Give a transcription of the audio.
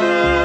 Música